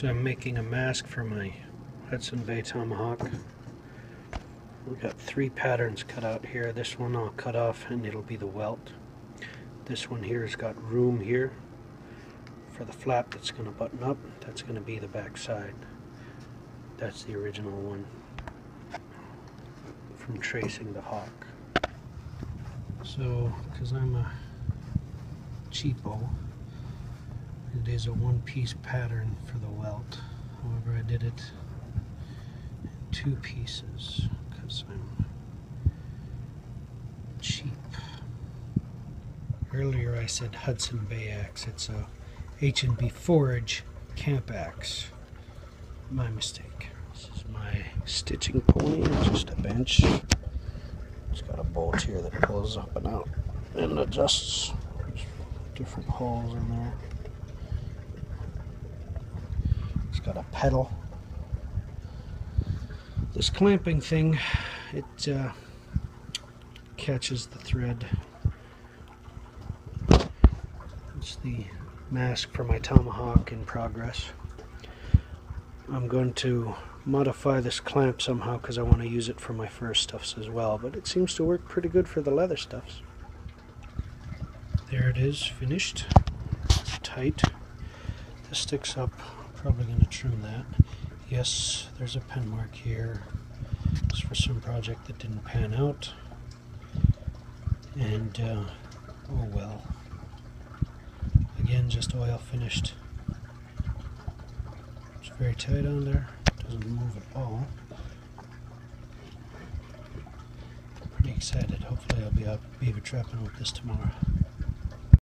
So I'm making a mask for my Hudson Bay Tomahawk. We've got three patterns cut out here. This one I'll cut off and it'll be the welt. This one here has got room here for the flap that's going to button up. That's going to be the back side. That's the original one from tracing the hawk. So, because I'm a cheapo, it is a one-piece pattern for the welt. However, I did it in two pieces because I'm cheap. Earlier I said Hudson Bay axe. It's a H&B Forge camp axe. My mistake. This is my stitching pony. It's just a bench. It's got a bolt here that pulls up and out and adjusts. There's different holes in there. It's got a pedal. This clamping thing, it uh, catches the thread. It's the mask for my tomahawk in progress. I'm going to modify this clamp somehow because I want to use it for my fur stuffs as well, but it seems to work pretty good for the leather stuffs. There it is, finished. Tight. This sticks up. Probably going to trim that. Yes, there's a pen mark here. It's for some project that didn't pan out. And, uh, oh well. Again, just oil finished. It's very tight on there. Doesn't move at all. Pretty excited. Hopefully I'll be out beaver trapping with this tomorrow.